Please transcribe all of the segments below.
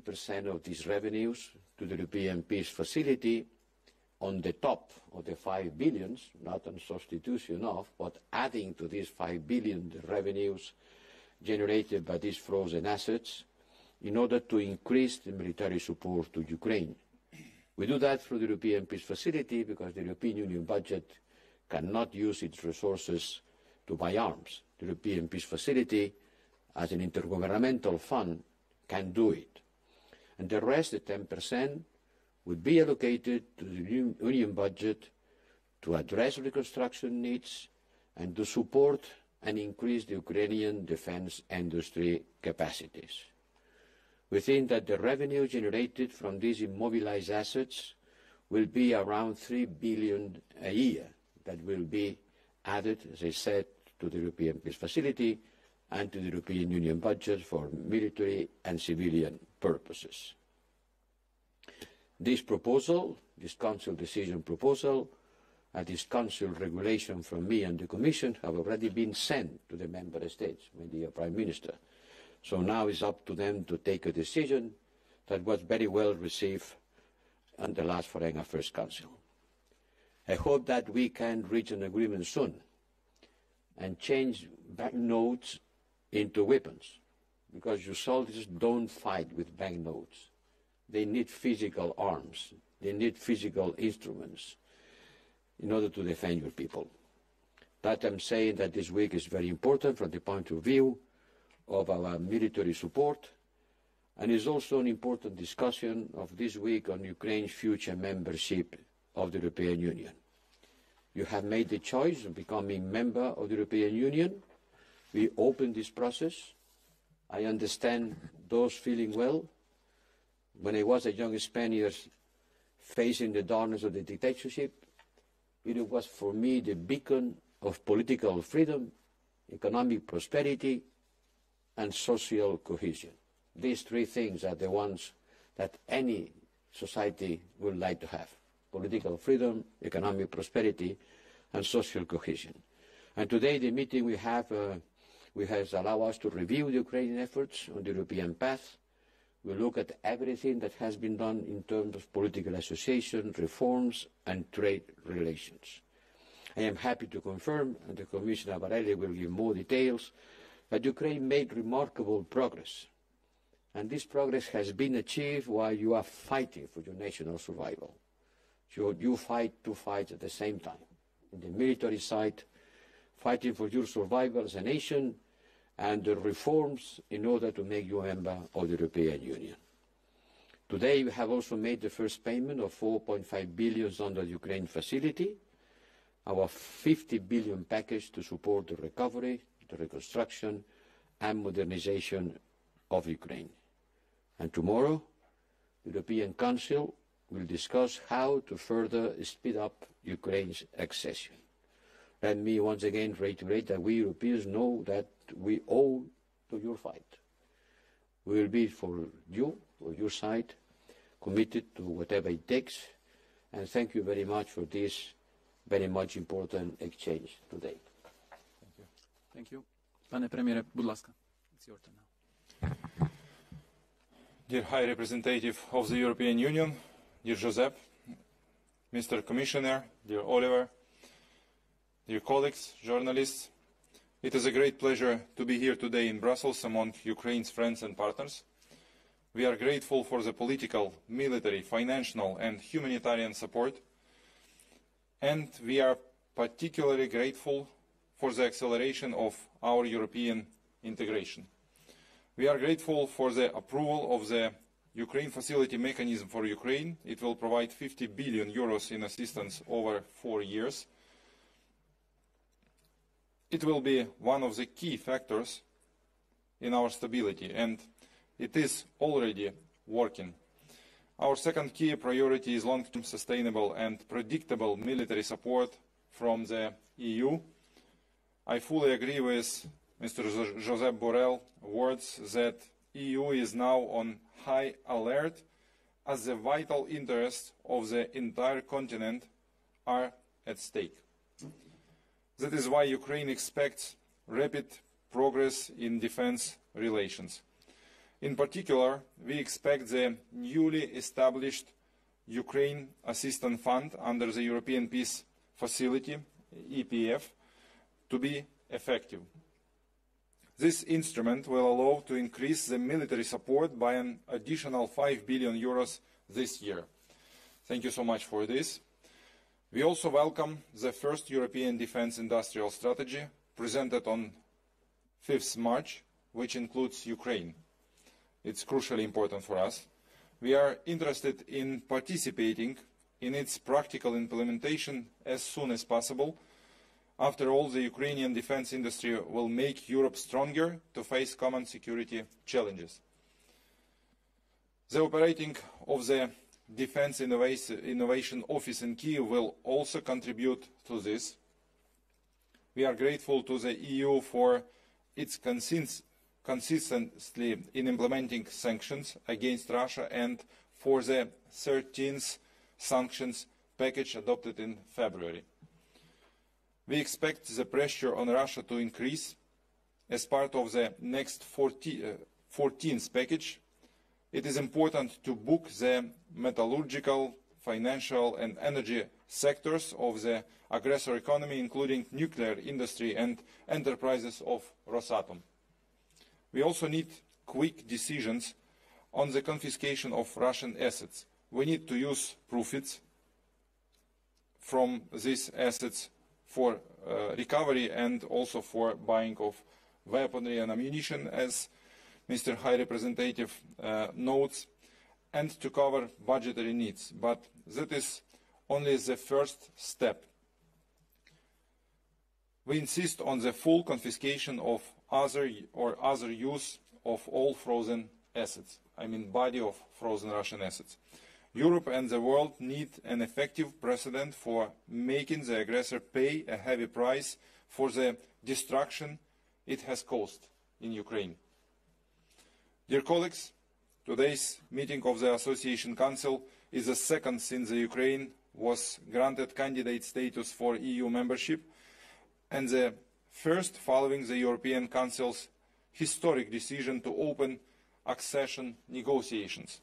percent of these revenues to the European Peace Facility on the top of the 5 billions, not in substitution of, but adding to these 5 billion revenues generated by these frozen assets in order to increase the military support to Ukraine. We do that through the European Peace Facility because the European Union budget cannot use its resources to buy arms. The European Peace Facility, as an intergovernmental fund, can do it. And the rest, the 10%, would be allocated to the Union budget to address reconstruction needs and to support and increase the Ukrainian defense industry capacities. We think that the revenue generated from these immobilized assets will be around 3 billion a year that will be added, as I said, to the European Peace Facility and to the European Union budget for military and civilian purposes. This proposal, this Council decision proposal, and this Council regulation from me and the Commission have already been sent to the Member States, my dear Prime Minister. So now it's up to them to take a decision that was very well received at the last Foreign Affairs Council. I hope that we can reach an agreement soon and change banknotes into weapons because your soldiers don't fight with banknotes they need physical arms. They need physical instruments in order to defend your people. That I'm saying that this week is very important from the point of view of our military support, and is also an important discussion of this week on Ukraine's future membership of the European Union. You have made the choice of becoming member of the European Union. We open this process. I understand those feeling well when I was a young Spaniard facing the darkness of the dictatorship, it was for me the beacon of political freedom, economic prosperity, and social cohesion. These three things are the ones that any society would like to have. Political freedom, economic prosperity, and social cohesion. And today the meeting we have, uh, we has allowed us to review the Ukrainian efforts on the European path, we look at everything that has been done in terms of political association, reforms, and trade relations. I am happy to confirm, and the Commissioner Varhelyi will give more details, that Ukraine made remarkable progress. And this progress has been achieved while you are fighting for your national survival. So you fight two fights at the same time. In the military side, fighting for your survival as a nation, and the reforms in order to make you a member of the European Union. Today, we have also made the first payment of 4.5 billion under the Ukraine facility, our 50 billion package to support the recovery, the reconstruction, and modernization of Ukraine. And tomorrow, the European Council will discuss how to further speed up Ukraine's accession. Let me once again reiterate that we Europeans know that we owe to your fight. We will be for you, for your side, committed to whatever it takes, and thank you very much for this very much important exchange today. Thank you. Thank you. Pane premiére, будь ласка. It's your turn now. Dear High Representative of the European Union, dear Josep, Mr. Commissioner, dear Oliver, dear colleagues, journalists, it is a great pleasure to be here today in Brussels among Ukraine's friends and partners. We are grateful for the political, military, financial and humanitarian support. And we are particularly grateful for the acceleration of our European integration. We are grateful for the approval of the Ukraine Facility Mechanism for Ukraine. It will provide 50 billion euros in assistance over four years it will be one of the key factors in our stability, and it is already working. Our second key priority is long-term sustainable and predictable military support from the EU. I fully agree with Mr. Josep Borrell's words that EU is now on high alert as the vital interests of the entire continent are at stake. That is why Ukraine expects rapid progress in defense relations. In particular, we expect the newly established Ukraine Assistance Fund under the European Peace Facility, EPF, to be effective. This instrument will allow to increase the military support by an additional 5 billion euros this year. Thank you so much for this. We also welcome the first European Defence Industrial Strategy presented on 5th March, which includes Ukraine. It's crucially important for us. We are interested in participating in its practical implementation as soon as possible. After all, the Ukrainian defence industry will make Europe stronger to face common security challenges. The operating of the Defence Innovation Office in Kiev will also contribute to this. We are grateful to the EU for its consist consistency in implementing sanctions against Russia and for the 13th sanctions package adopted in February. We expect the pressure on Russia to increase as part of the next 40, uh, 14th package. It is important to book the metallurgical, financial and energy sectors of the aggressor economy, including nuclear industry and enterprises of Rosatom. We also need quick decisions on the confiscation of Russian assets. We need to use profits from these assets for uh, recovery and also for buying of weaponry and ammunition, as Mr. High Representative uh, notes, and to cover budgetary needs. But that is only the first step. We insist on the full confiscation of other or other use of all frozen assets. I mean body of frozen Russian assets. Europe and the world need an effective precedent for making the aggressor pay a heavy price for the destruction it has caused in Ukraine. Dear colleagues, today's meeting of the Association Council is the second since Ukraine was granted candidate status for EU membership and the first following the European Council's historic decision to open accession negotiations.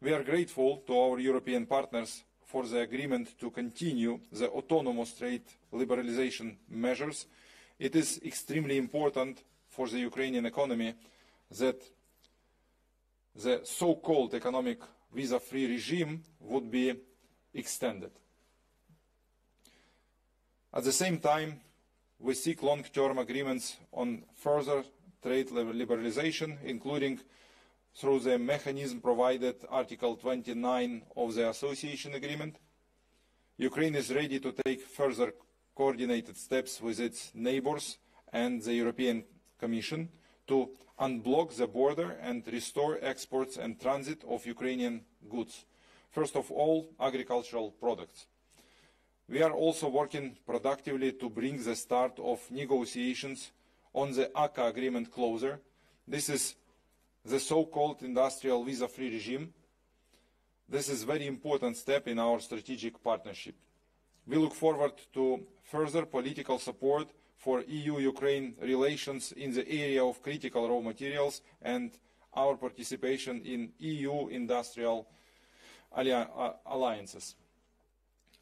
We are grateful to our European partners for the agreement to continue the autonomous trade liberalisation measures. It is extremely important for the Ukrainian economy that the so-called economic visa-free regime would be extended. At the same time, we seek long-term agreements on further trade liberalisation, including through the mechanism provided Article 29 of the Association Agreement. Ukraine is ready to take further coordinated steps with its neighbours and the European Commission to unblock the border and restore exports and transit of Ukrainian goods. First of all, agricultural products. We are also working productively to bring the start of negotiations on the ACA agreement closer. This is the so-called industrial visa-free regime. This is a very important step in our strategic partnership. We look forward to further political support for EU-Ukraine relations in the area of critical raw materials and our participation in EU industrial alliances.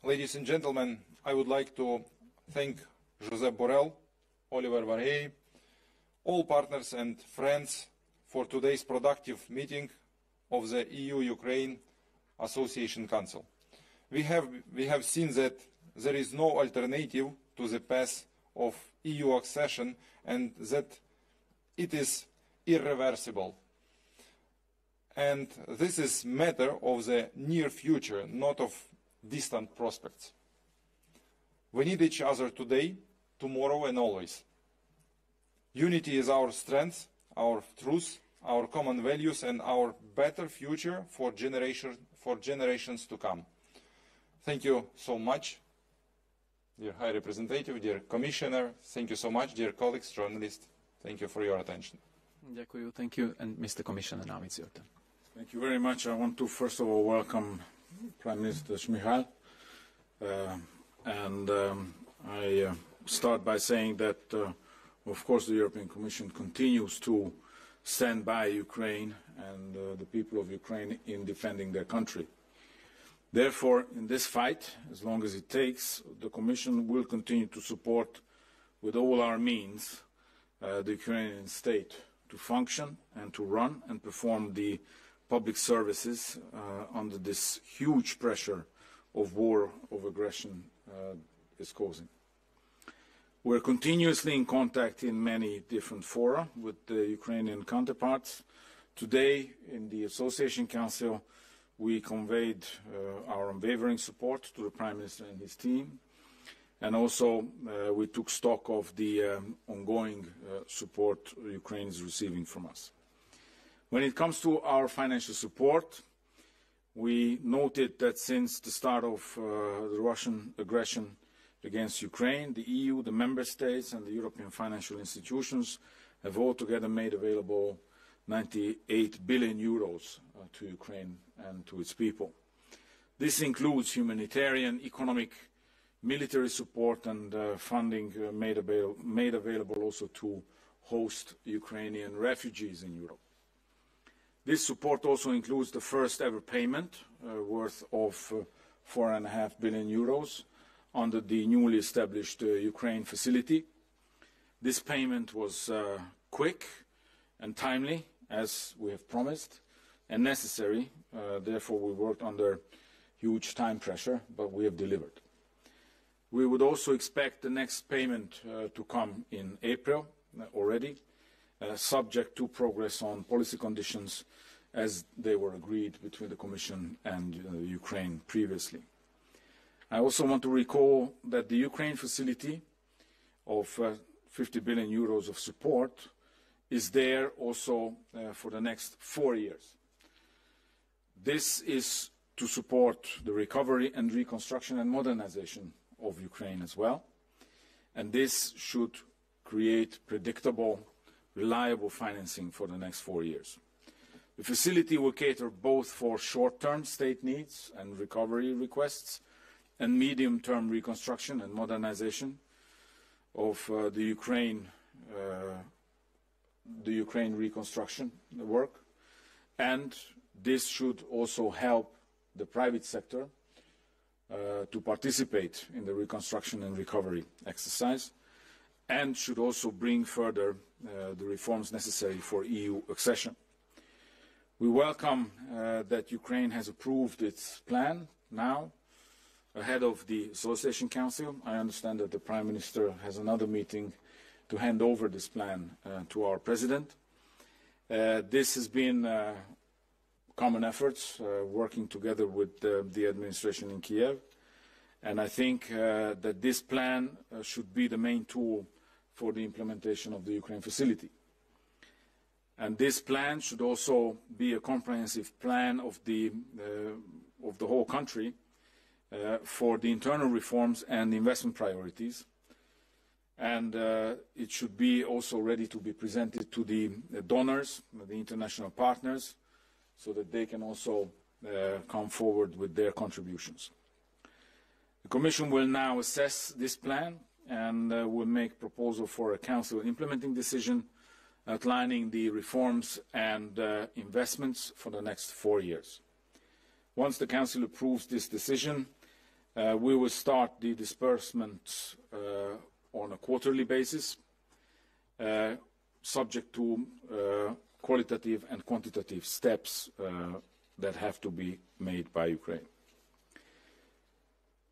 Ladies and gentlemen, I would like to thank Josep Borrell, Oliver Varhelyi, all partners and friends for today's productive meeting of the EU-Ukraine Association Council. We have, we have seen that there is no alternative to the path of EU accession and that it is irreversible. And this is matter of the near future, not of distant prospects. We need each other today, tomorrow and always. Unity is our strength, our truth, our common values and our better future for, generation, for generations to come. Thank you so much, dear High Representative, dear Commissioner. Thank you so much, dear colleagues, journalists. Thank you for your attention. Ďakujem, thank you. And Mr. Commissioner, now it's your turn. Thank you very much. I want to first of all welcome Prime Minister Shmyhal. Uh, and um, I uh, start by saying that, uh, of course, the European Commission continues to stand by Ukraine and uh, the people of Ukraine in defending their country. Therefore, in this fight, as long as it takes, the Commission will continue to support with all our means uh, the Ukrainian state to function and to run and perform the public services uh, under this huge pressure of war of aggression uh, is causing. We're continuously in contact in many different fora with the Ukrainian counterparts. Today, in the Association Council, we conveyed uh, our unwavering support to the Prime Minister and his team. And also, uh, we took stock of the um, ongoing uh, support Ukraine is receiving from us. When it comes to our financial support, we noted that since the start of uh, the Russian aggression against Ukraine, the EU, the Member States, and the European financial institutions have altogether made available 98 billion euros uh, to Ukraine and to its people. This includes humanitarian, economic, military support and uh, funding uh, made, avail made, available also to host Ukrainian refugees in Europe. This support also includes the first ever payment uh, worth of uh, four and a half billion euros under the newly established uh, Ukraine facility. This payment was quick and timely, as we have promised, and necessary. Uh, therefore, we worked under huge time pressure, but we have delivered. We would also expect the next payment uh, to come in April uh, already, uh, subject to progress on policy conditions as they were agreed between the Commission and uh, Ukraine previously. I also want to recall that the Ukraine facility of uh, 50 billion euros of support is there also uh, for the next four years. This is to support the recovery and reconstruction and modernization of Ukraine as well. And this should create predictable, reliable financing for the next four years. The facility will cater both for short-term state needs and recovery requests and medium-term reconstruction and modernization of uh, the Ukraine uh, the Ukraine reconstruction work and this should also help the private sector uh, to participate in the reconstruction and recovery exercise and should also bring further uh, the reforms necessary for EU accession. We welcome uh, that Ukraine has approved its plan now ahead of the Association Council. I understand that the Prime Minister has another meeting to hand over this plan uh, to our President. Uh, this has been uh, common efforts, uh, working together with the administration in Kiev. And I think uh, that this plan uh, should be the main tool for the implementation of the Ukraine facility. And this plan should also be a comprehensive plan of the, of the whole country uh, for the internal reforms and investment priorities. And uh, it should be also ready to be presented to the donors, the international partners, so that they can also uh, come forward with their contributions. The Commission will now assess this plan and uh, will make proposal for a Council implementing decision outlining the reforms and uh, investments for the next four years. Once the Council approves this decision, uh, we will start the disbursements uh, on a quarterly basis, uh, subject to uh, qualitative and quantitative steps uh, that have to be made by Ukraine.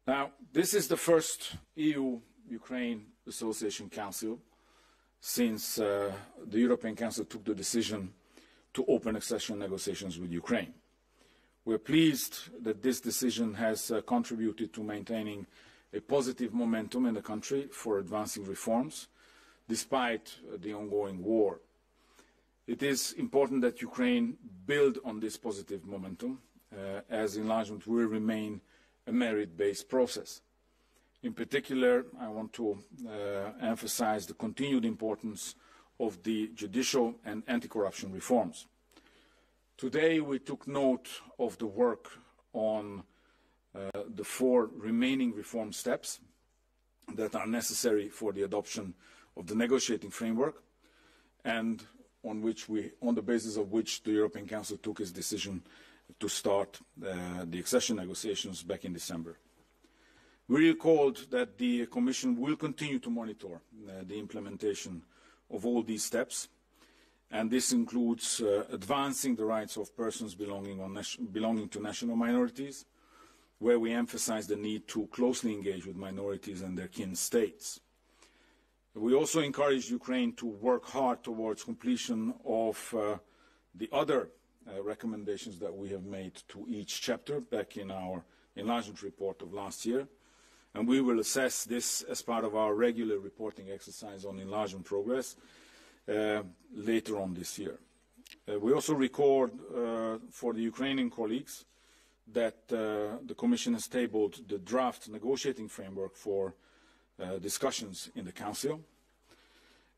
Now, this is the first EU-Ukraine Association Council since uh, the European Council took the decision to open accession negotiations with Ukraine. We are pleased that this decision has uh, contributed to maintaining a positive momentum in the country for advancing reforms, despite uh, the ongoing war. It is important that Ukraine build on this positive momentum, uh, as enlargement will remain a merit-based process. In particular, I want to uh, emphasize the continued importance of the judicial and anti-corruption reforms. Today we took note of the work on the four remaining reform steps that are necessary for the adoption of the negotiating framework and on, which we, on the basis of which the European Council took its decision to start uh, the accession negotiations back in December. We recalled that the Commission will continue to monitor uh, the implementation of all these steps, and this includes uh, advancing the rights of persons belonging, belonging, to national minorities, where we emphasize the need to closely engage with minorities and their kin states. We also encourage Ukraine to work hard towards completion of uh, the other uh, recommendations that we have made to each chapter back in our enlargement report of last year. And we will assess this as part of our regular reporting exercise on enlargement progress uh, later on this year. Uh, we also record uh, for the Ukrainian colleagues that uh, the Commission has tabled the draft negotiating framework for uh, discussions in the Council,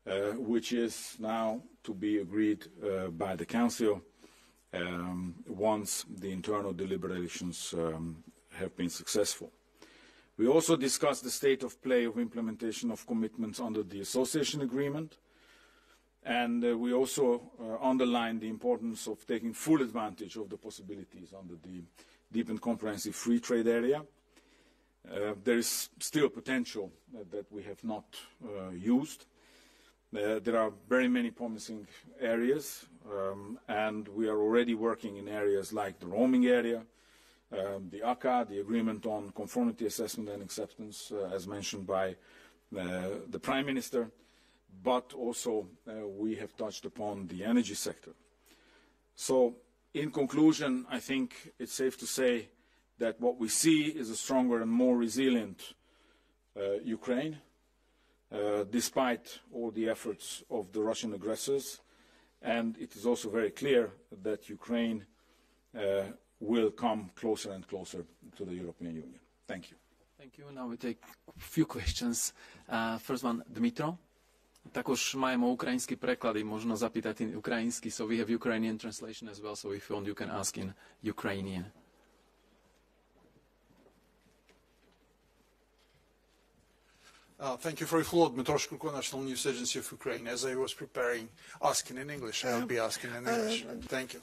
uh, which is now to be agreed by the Council um, once the internal deliberations um, have been successful. We also discussed the state of play of implementation of commitments under the Association Agreement, and uh, we also uh, underlined the importance of taking full advantage of the possibilities under the Deep and Comprehensive Free Trade Area, uh, there is still potential uh, that we have not uh, used. Uh, there are very many promising areas, um, and we are already working in areas like the roaming area, um, the ACA, the Agreement on Conformity Assessment and Acceptance, uh, as mentioned by uh, the Prime Minister, but also we have touched upon the energy sector. So, in conclusion, I think it's safe to say that what we see is a stronger and more resilient uh, Ukraine, uh, despite all the efforts of the Russian aggressors. And it is also very clear that Ukraine uh, will come closer and closer to the European Union. Thank you. Thank you. Now we take a few questions. Uh, first one, Dmitro. Також маємо українські преклади, можна запитати українські, so we have Ukrainian translation as well, so if you want you can ask in Ukrainian. Uh, thank you, Floyd. Dmytro Shkurko, National News Agency of Ukraine. As I was preparing, asking in English, I'll be asking in uh, English. Thank you.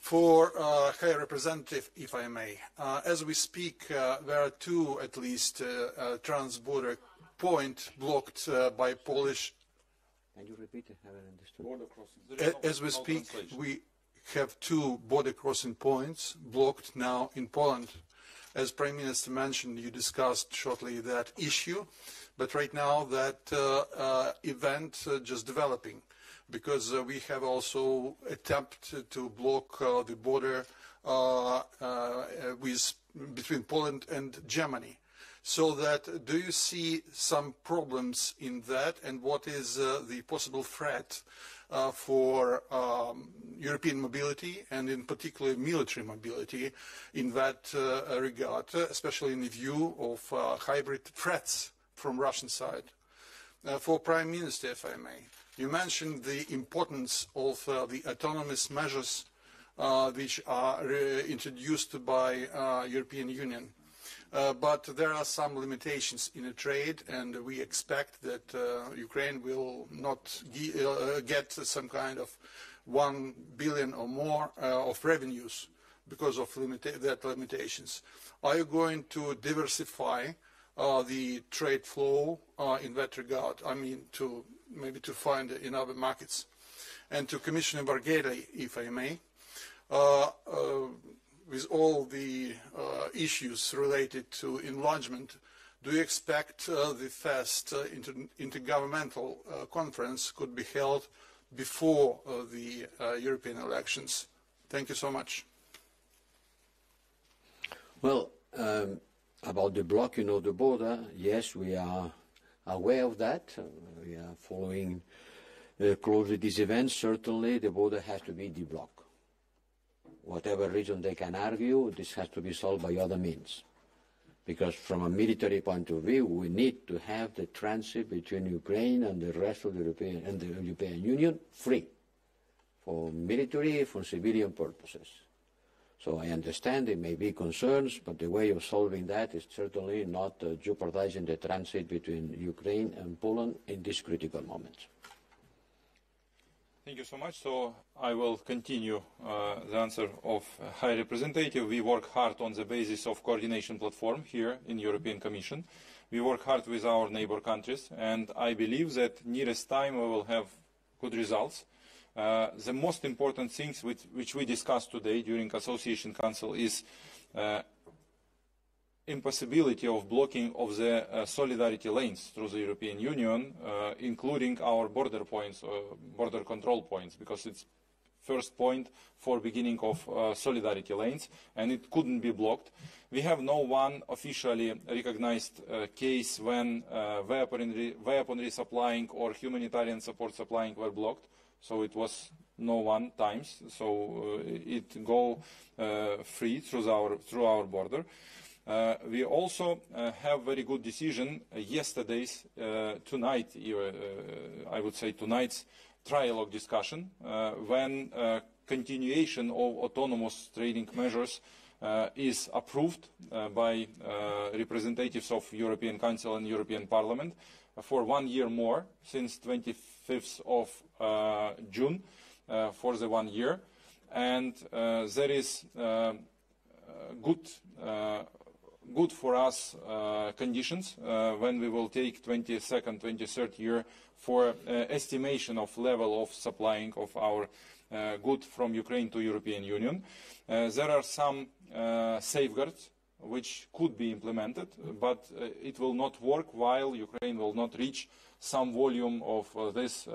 For uh, High Representative, if I may, uh, as we speak, uh, there are two, at least, uh, uh, trans-border point blocked uh, by Polish can you repeat? I haven't understood. Border crossing. As we speak, we have two border crossing points blocked now in Poland. As Prime Minister mentioned, you discussed shortly that issue. But right now that uh, uh, event uh, just developing because we have also attempted to block the border with between Poland and Germany. So that do you see some problems in that and what is uh, the possible threat uh, for um, European mobility and in particular military mobility in that uh, regard, especially in the view of hybrid threats from Russian side. Uh, for Prime Minister, if I may, you mentioned the importance of uh, the autonomous measures uh, which are introduced by uh, European Union. Uh, but there are some limitations in the trade, and we expect that uh, Ukraine will not get some kind of one billion or more of revenues because of limita that limitations. Are you going to diversify uh, the trade flow uh, in that regard. I mean, to maybe to find in other markets. And to Commissioner Varhelyi, if I may, uh, with all the issues related to enlargement, do you expect the first inter intergovernmental conference could be held before the European elections? Thank you so much. Well, um, about the blocking of the border, yes, we are aware of that. Uh, we are following uh, closely these events. Certainly, the border has to be deblocked. Whatever reason they can argue, this has to be solved by other means. Because from a military point of view, we need to have the transit between Ukraine and the rest of the European, and the European Union free for military, for civilian purposes. So I understand there may be concerns, but the way of solving that is certainly not uh, jeopardizing the transit between Ukraine and Poland in this critical moment. Thank you so much. So I will continue uh, the answer of High Representative. We work hard on the basis of coordination platform here in European Commission. We work hard with our neighbor countries, and I believe that nearest time we will have good results. Uh, the most important things which, which, we discussed today during Association Council is uh, impossibility of blocking of the uh, solidarity lanes through the European Union, uh, including our border points, uh, border control points, because it's first point for beginning of uh, solidarity lanes, and it couldn't be blocked. We have no one officially recognized uh, case when uh, weaponry, weaponry supplying or humanitarian support supplying were blocked, so it was no one times, so it go free through our, through our border. Uh, we also uh, have very good decision uh, yesterday's, tonight, I would say tonight's trialogue discussion, when continuation of autonomous trading measures uh, is approved uh, by uh, representatives of European Council and European Parliament for one year more, since 25th of June, for the one year. And there is good good for us uh, conditions uh, when we will take 22nd, 23rd year for uh, estimation of level of supplying of our uh, good from Ukraine to European Union. Uh, there are some uh, safeguards which could be implemented, but it will not work while Ukraine will not reach some volume of this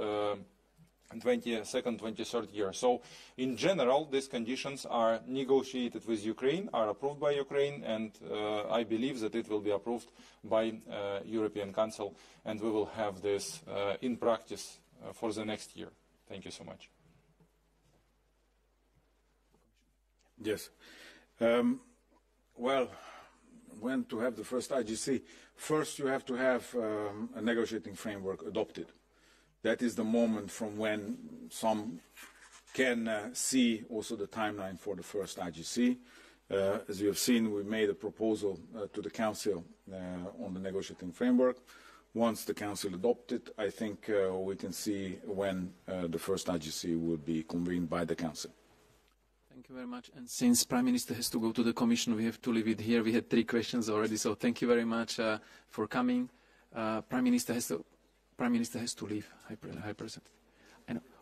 22nd, 23rd year. So in general, these conditions are negotiated with Ukraine, are approved by Ukraine, and uh, I believe that it will be approved by uh, European Council, and we will have this uh, in practice uh, for the next year. Thank you so much. Yes. Um, well, when to have the first IGC? First, you have to have um, a negotiating framework adopted that is the moment from when some can uh, see also the timeline for the first IGC. Uh, as you have seen, we made a proposal uh, to the Council uh, on the negotiating framework. Once the Council adopted, I think uh, we can see when uh, the first IGC will be convened by the Council. Thank you very much. And since Prime Minister has to go to the Commission, we have to leave it here. We had three questions already, so thank you very much for coming. Prime Minister has to Prime Minister has to leave. High, President.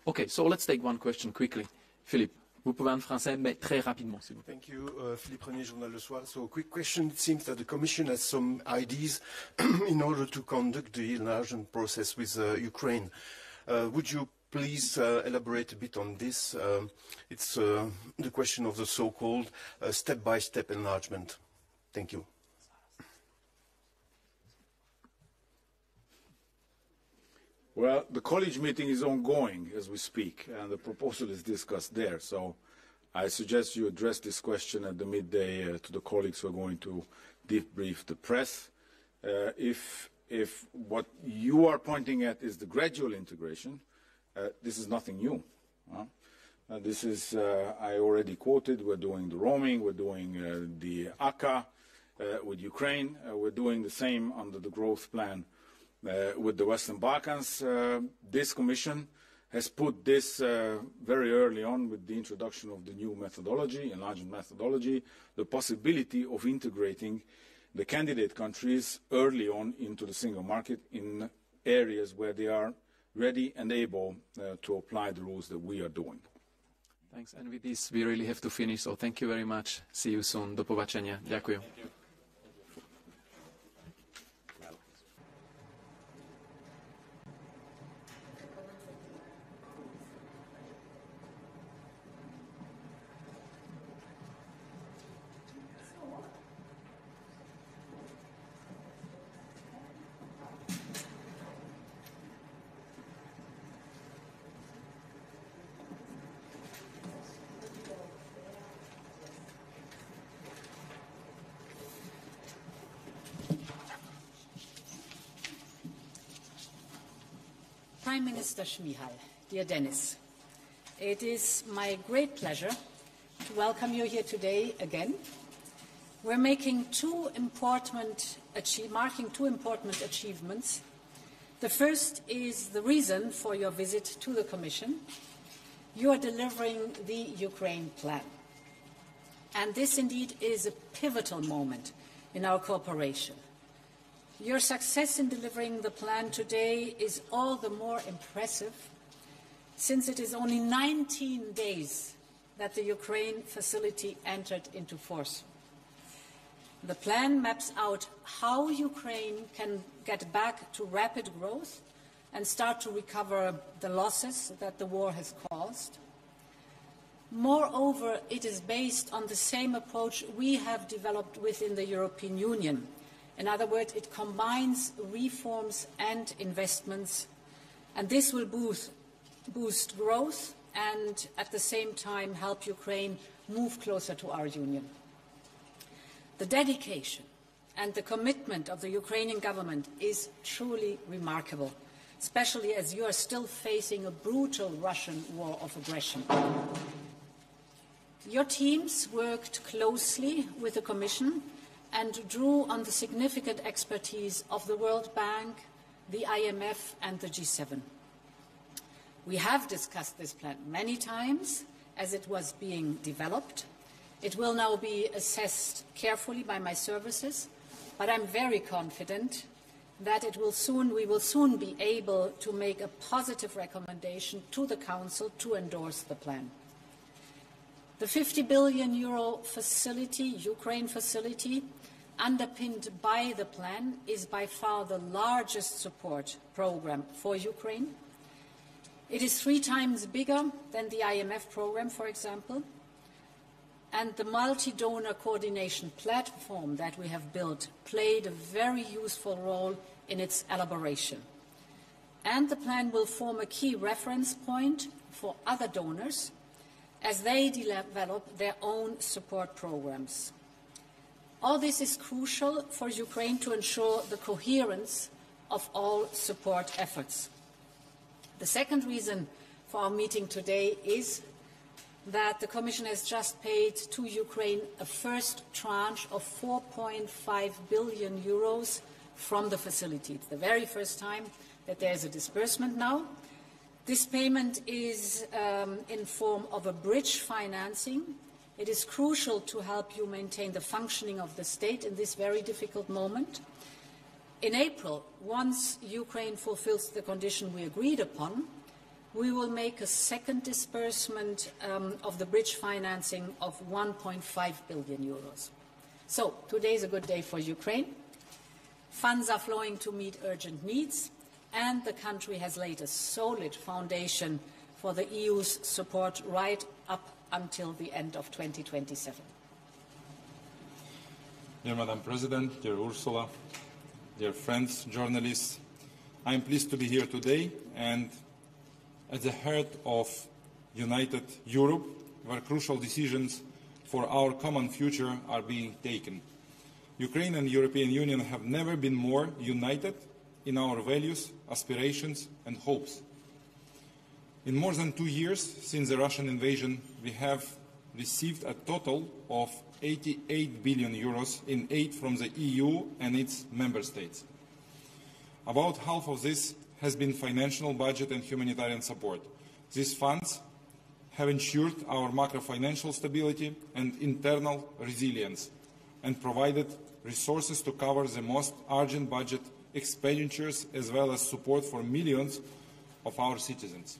Okay, so let's take one question quickly. Philippe, vous pouvez en français, mais très rapidement, s'il vous plaît. Thank you, uh, Philippe Regnier, Journal Le Soir. So, a quick question. It seems that the Commission has some ideas in order to conduct the enlargement process with uh, Ukraine. Uh, would you please uh, elaborate a bit on this? Um, it's uh, the question of the so-called uh, step-by-step enlargement. Thank you. Well, the college meeting is ongoing as we speak, and the proposal is discussed there. So I suggest you address this question at the midday uh, to the colleagues who are going to debrief the press. Uh, if, if what you are pointing at is the gradual integration, uh, this is nothing new. Huh? Uh, this is, uh, I already quoted, we're doing the roaming, we're doing uh, the ACA with Ukraine, we're doing the same under the growth plan with the Western Balkans. Uh, this Commission has put this uh, very early on with the introduction of the new methodology, enlargement methodology, the possibility of integrating the candidate countries early on into the single market in areas where they are ready and able uh, to apply the rules that we are doing. Thanks. And with this, we really have to finish. So thank you very much. See you soon. Do povačenia. Ďakujem. Prime Minister Shmyhal, dear Denys, it is my great pleasure to welcome you here today again. We're making two important marking two important achievements. The first is the reason for your visit to the Commission, you are delivering the Ukraine plan. And this indeed is a pivotal moment in our cooperation. Your success in delivering the plan today is all the more impressive since it is only 19 days that the Ukraine facility entered into force. The plan maps out how Ukraine can get back to rapid growth and start to recover the losses that the war has caused. Moreover, it is based on the same approach we have developed within the European Union. In other words, it combines reforms and investments, and this will boost, boost growth and at the same time help Ukraine move closer to our Union. The dedication and the commitment of the Ukrainian government is truly remarkable, especially as you are still facing a brutal Russian war of aggression. Your teams worked closely with the Commission and drew on the significant expertise of the World Bank, the IMF and the G7. We have discussed this plan many times as it was being developed. It will now be assessed carefully by my services, but I'm very confident that soon, we will soon be able to make a positive recommendation to the Council to endorse the plan. The 50 billion euro facility, Ukraine facility, underpinned by the plan, is by far the largest support program for Ukraine. It is three times bigger than the IMF program, for example, and the multi-donor coordination platform that we have built played a very useful role in its elaboration. And the plan will form a key reference point for other donors as they develop their own support programs. All this is crucial for Ukraine to ensure the coherence of all support efforts. The second reason for our meeting today is that the Commission has just paid to Ukraine a first tranche of 4.5 billion euros from the facility. It's the very first time that there is a disbursement now. This payment is um, in form of a bridge financing. It is crucial to help you maintain the functioning of the state in this very difficult moment. In April, once Ukraine fulfills the condition we agreed upon, we will make a second disbursement um, of the bridge financing of 1.5 billion euros. So today is a good day for Ukraine. Funds are flowing to meet urgent needs, and the country has laid a solid foundation for the EU's support right up until the end of 2027. Dear Madam President, dear Ursula, dear friends, journalists. I am pleased to be here today and at the heart of United Europe, where crucial decisions for our common future are being taken. Ukraine and the European Union have never been more united in our values, aspirations and hopes. In more than two years since the Russian invasion, we have received a total of 88 billion euros in aid from the EU and its member states. About half of this has been financial, budget and humanitarian support. These funds have ensured our macro-financial stability and internal resilience and provided resources to cover the most urgent budget expenditures as well as support for millions of our citizens.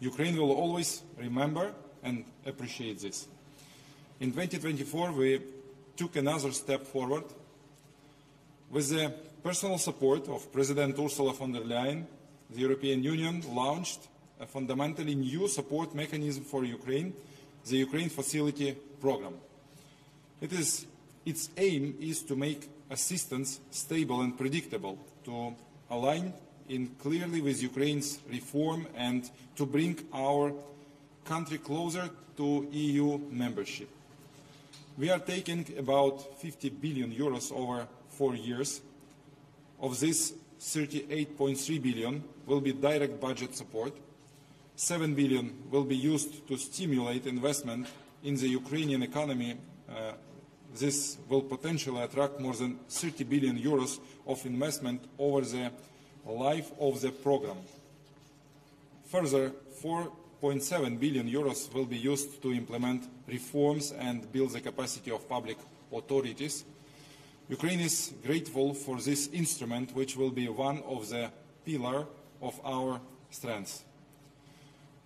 Ukraine will always remember and appreciate this. In 2024, we took another step forward. With the personal support of President Ursula von der Leyen, the European Union launched a fundamentally new support mechanism for Ukraine, the Ukraine Facility Programme. It is, its aim is to make assistance stable and predictable, to align in clearly with Ukraine's reform and to bring our country closer to EU membership. We are taking about 50 billion euros over four years. Of this, 38.3 billion will be direct budget support. 7 billion will be used to stimulate investment in the Ukrainian economy. Uh, this will potentially attract more than 30 billion euros of investment over the life of the program. Further, 4 5.7 billion euros will be used to implement reforms and build the capacity of public authorities. Ukraine is grateful for this instrument, which will be one of the pillars of our strengths.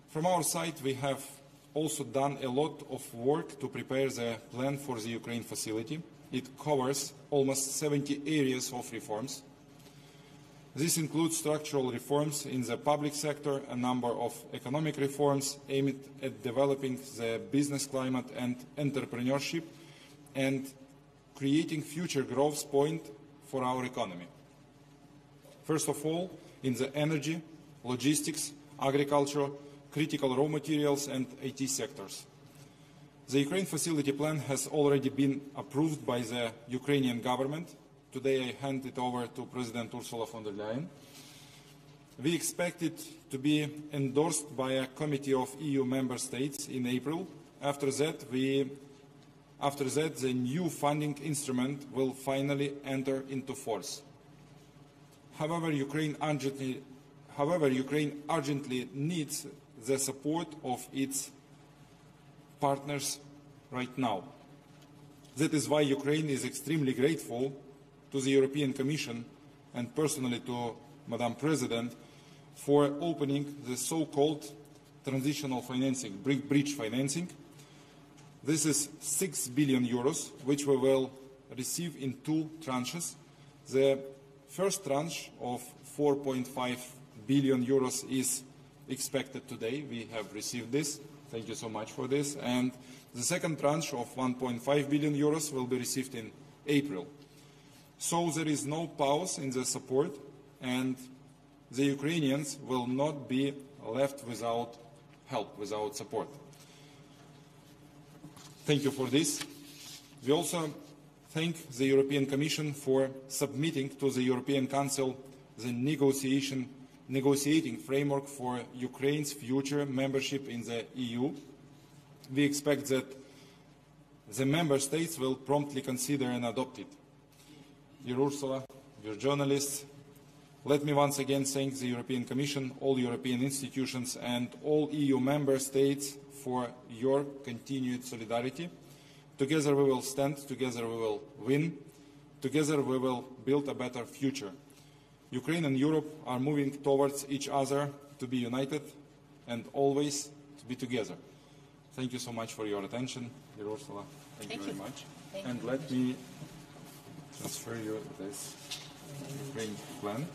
From our side, we have also done a lot of work to prepare the plan for the Ukraine facility. It covers almost 70 areas of reforms. This includes structural reforms in the public sector, a number of economic reforms aimed at developing the business climate and entrepreneurship, and creating future growth point for our economy. First of all, in the energy, logistics, agriculture, critical raw materials and IT sectors. The Ukraine facility plan has already been approved by the Ukrainian government. Today I hand it over to President Ursula von der Leyen. We expect it to be endorsed by a committee of EU member states in April. After that, we, after that, the new funding instrument will finally enter into force. However, Ukraine urgently, however, Ukraine urgently needs the support of its partners right now. That is why Ukraine is extremely grateful to the European Commission and personally to Madam President for opening the so-called transitional financing, bridge financing. This is 6 billion euros, which we will receive in two tranches. The first tranche of 4.5 billion euros is expected today. We have received this. Thank you so much for this. And the second tranche of 1.5 billion euros will be received in April. So there is no pause in the support, and the Ukrainians will not be left without help, without support. Thank you for this. We also thank the European Commission for submitting to the European Council the negotiation negotiating framework for Ukraine's future membership in the EU. We expect that the member states will promptly consider and adopt it. Dear Ursula, dear journalists, let me once again thank the European Commission, all European institutions and all EU member states for your continued solidarity. Together we will stand, together we will win, together we will build a better future. Ukraine and Europe are moving towards each other to be united and always to be together. Thank you so much for your attention, dear Ursula. Thank, Thank you very you. much. Thank and you. let me transfer you this Ukraine plan.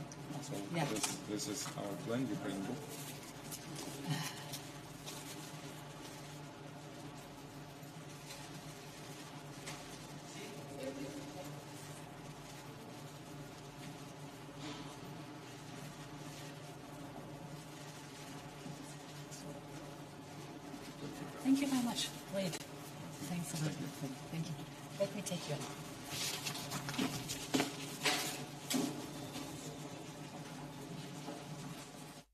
So Yeah. this, this is our plan, Ukraine book.